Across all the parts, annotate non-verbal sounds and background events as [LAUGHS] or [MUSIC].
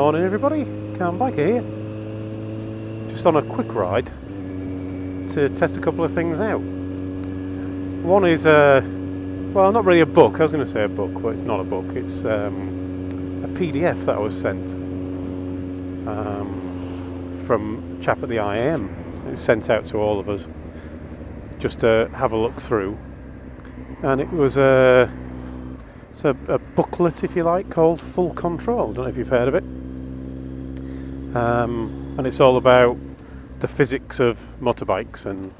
Morning, everybody. Calm Biker here. Just on a quick ride to test a couple of things out. One is a, well, not really a book. I was going to say a book, but it's not a book. It's um, a PDF that I was sent um, from a chap at the IAM. It's sent out to all of us just to have a look through. And it was a it's a, a, booklet, if you like, called Full Control. I don't know if you've heard of it. Um, and it's all about the physics of motorbikes and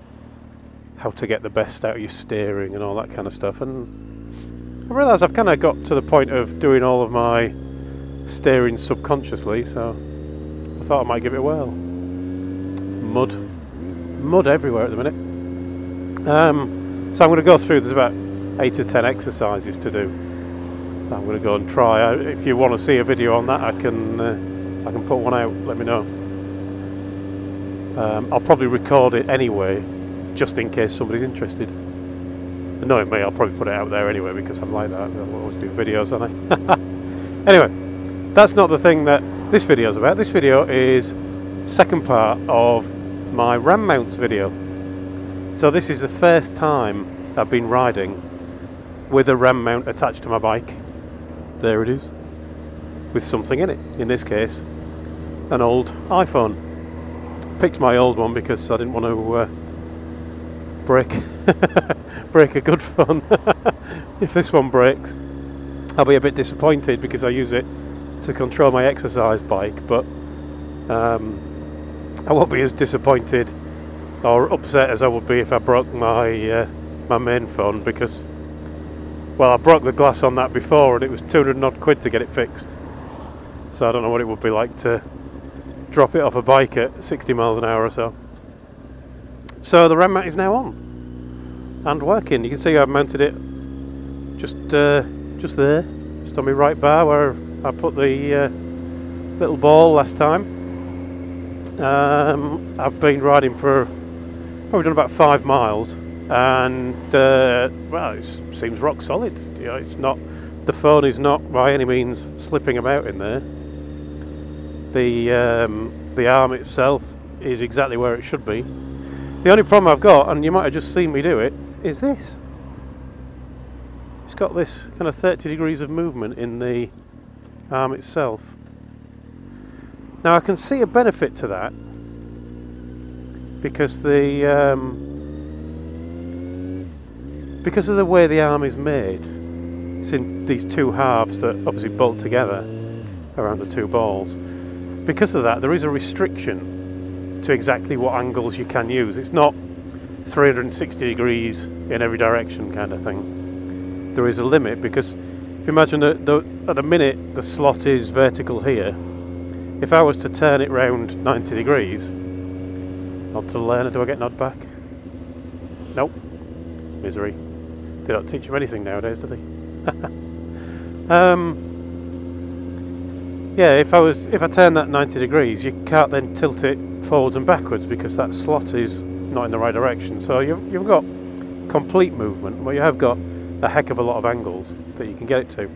how to get the best out of your steering and all that kind of stuff. And I realise I've kind of got to the point of doing all of my steering subconsciously, so I thought I might give it a whirl. Mud. Mud everywhere at the minute. Um, so I'm going to go through, there's about 8 or 10 exercises to do. I'm going to go and try. If you want to see a video on that, I can uh, I can put one out. Let me know. Um, I'll probably record it anyway, just in case somebody's interested. Knowing me, I'll probably put it out there anyway because I'm like that. I always do videos, don't I? [LAUGHS] anyway, that's not the thing that this video is about. This video is second part of my ram mounts video. So this is the first time I've been riding with a ram mount attached to my bike there it is with something in it in this case an old iPhone picked my old one because I didn't want to uh, break [LAUGHS] break a good phone [LAUGHS] if this one breaks I'll be a bit disappointed because I use it to control my exercise bike but um, I won't be as disappointed or upset as I would be if I broke my uh, my main phone because well, I broke the glass on that before and it was 200 odd quid to get it fixed. So I don't know what it would be like to drop it off a bike at 60 miles an hour or so. So the mount is now on and working. You can see I've mounted it just uh, just there, just on my right bar where I put the uh, little ball last time. Um, I've been riding for probably done about five miles and uh, well, it seems rock solid. You know, it's not the phone is not by any means slipping about in there. The um, the arm itself is exactly where it should be. The only problem I've got, and you might have just seen me do it, is this. It's got this kind of 30 degrees of movement in the arm itself. Now I can see a benefit to that because the um, because of the way the arm is made, it's in these two halves that obviously bolt together around the two balls. Because of that, there is a restriction to exactly what angles you can use. It's not 360 degrees in every direction kind of thing. There is a limit because if you imagine that the, at the minute the slot is vertical here, if I was to turn it round 90 degrees, nod to the learner, do I get nod back? Nope. Misery. They don't teach you anything nowadays, do they? [LAUGHS] um, yeah, if I was if I turn that 90 degrees, you can't then tilt it forwards and backwards because that slot is not in the right direction. So you've, you've got complete movement, but you have got a heck of a lot of angles that you can get it to.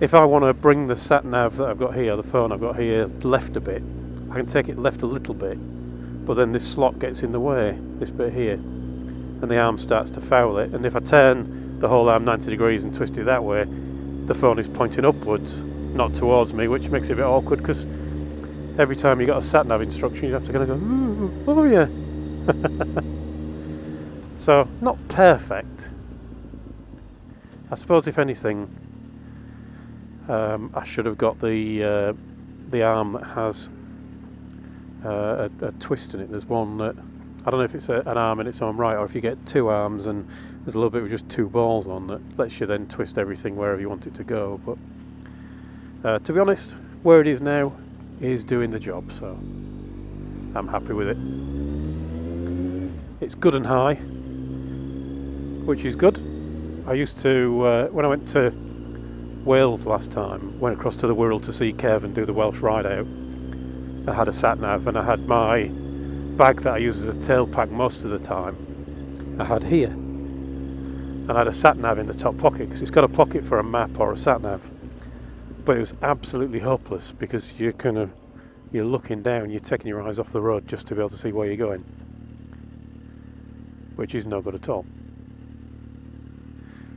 If I want to bring the sat nav that I've got here, the phone I've got here, left a bit, I can take it left a little bit, but then this slot gets in the way, this bit here and the arm starts to foul it. And if I turn the whole arm 90 degrees and twist it that way, the phone is pointing upwards, not towards me, which makes it a bit awkward because every time you got a sat nav instruction, you have to kind of go, oh yeah. [LAUGHS] so, not perfect. I suppose, if anything, um, I should have got the uh, the arm that has uh, a, a twist in it. There's one that I don't know if it's a, an arm in its own right or if you get two arms and there's a little bit with just two balls on that lets you then twist everything wherever you want it to go. But uh, to be honest, where it is now is doing the job, so I'm happy with it. It's good and high, which is good. I used to, uh, when I went to Wales last time, went across to the world to see Kev and do the Welsh ride out. I had a sat nav and I had my bag that I use as a tail pack most of the time, I had here. And I had a sat nav in the top pocket because it's got a pocket for a map or a sat nav. But it was absolutely hopeless because you're kind of you're looking down, you're taking your eyes off the road just to be able to see where you're going, which is no good at all.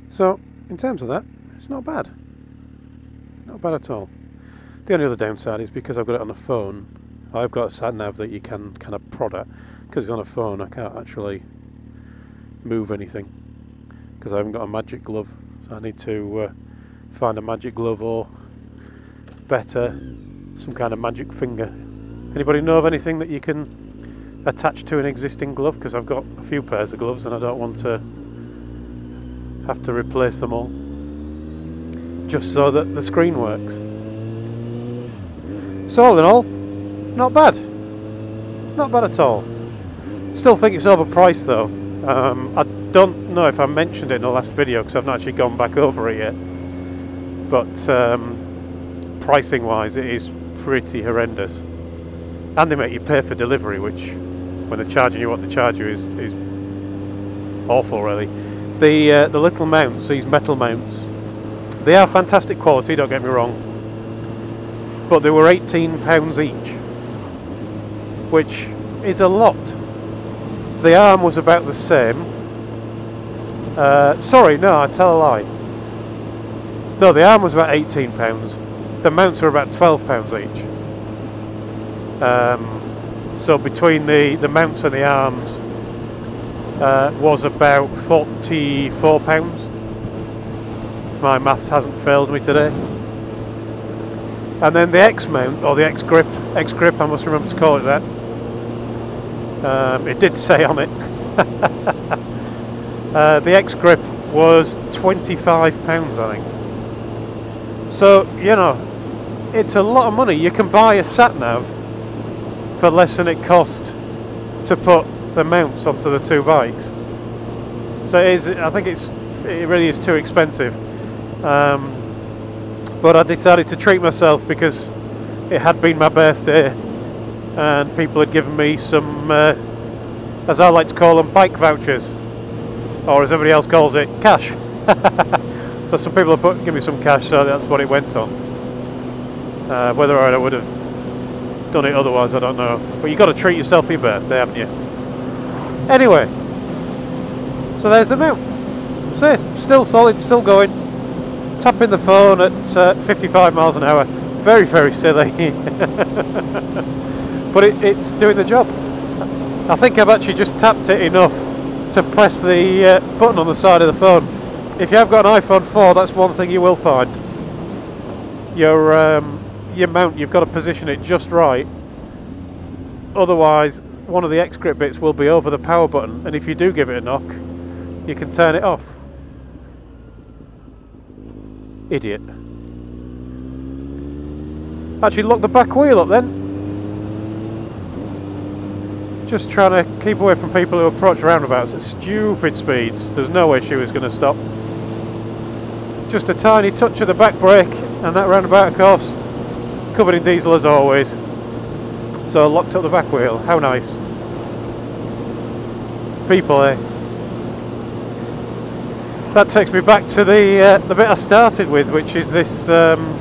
So, in terms of that, it's not bad. Not bad at all. The only other downside is because I've got it on a phone, I've got a sat nav that you can kind of prod at. Because it's on a phone, I can't actually move anything because I haven't got a magic glove. So I need to uh, find a magic glove or better, some kind of magic finger. Anybody know of anything that you can attach to an existing glove? Because I've got a few pairs of gloves and I don't want to have to replace them all. Just so that the screen works. So all in all, not bad. Not bad at all. Still think it's overpriced though. Um, I don't know if I mentioned it in the last video because I've not actually gone back [LAUGHS] over it yet. But um, pricing wise, it is pretty horrendous. And they make you pay for delivery, which, when they're charging you what they charge you, is, is awful, really. The, uh, the little mounts, these metal mounts, they are fantastic quality, don't get me wrong. But they were £18 each, which is a lot the arm was about the same. Uh, sorry, no, I tell a lie. No, the arm was about eighteen pounds. The mounts were about twelve pounds each. Um, so between the the mounts and the arms uh, was about forty-four pounds. If my maths hasn't failed me today. And then the X mount or the X grip, X grip, I must remember to call it that um, it did say on it. [LAUGHS] uh, the X grip was £25, I think. So, you know, it's a lot of money. You can buy a sat nav for less than it cost to put the mounts onto the two bikes. So it is, I think it's it really is too expensive. Um, but I decided to treat myself because it had been my birthday and people had given me some, uh, as I like to call them, bike vouchers, or as everybody else calls it, cash. [LAUGHS] so some people have put, give me some cash, so that's what it went on. Uh, whether or I would have done it otherwise, I don't know. But you've got to treat yourself for your birthday, haven't you? Anyway, so there's the mount. So it's still solid, still going. Tapping the phone at uh, 55 miles an hour. Very, very silly. [LAUGHS] but it, it's doing the job. I think I've actually just tapped it enough to press the uh, button on the side of the phone. If you have got an iPhone 4, that's one thing you will find. Your um, your mount, you've got to position it just right. Otherwise, one of the X grip bits will be over the power button, and if you do give it a knock, you can turn it off. Idiot. Actually, lock the back wheel up then just trying to keep away from people who approach roundabouts at stupid speeds. There's no way she was going to stop. Just a tiny touch of the back brake and that roundabout of course covered in diesel as always. So locked up the back wheel. How nice. People, eh? That takes me back to the uh, the bit I started with, which is this um,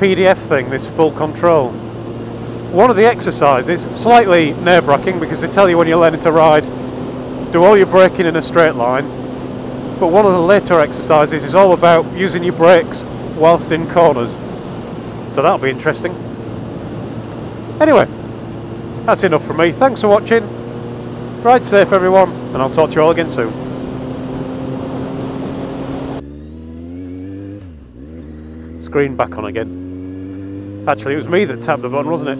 PDF thing, this full control one of the exercises, slightly nerve-wracking because they tell you when you're learning to ride, do all your braking in a straight line. But one of the later exercises is all about using your brakes whilst in corners. So that'll be interesting. Anyway, that's enough from me. Thanks for watching. Ride safe everyone, and I'll talk to you all again soon. Screen back on again. Actually, it was me that tapped the button, wasn't it?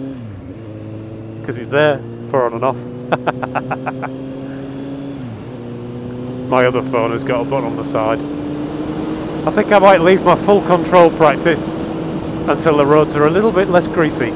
Because it's there for on and off. [LAUGHS] my other phone has got a button on the side. I think I might leave my full control practice until the roads are a little bit less greasy.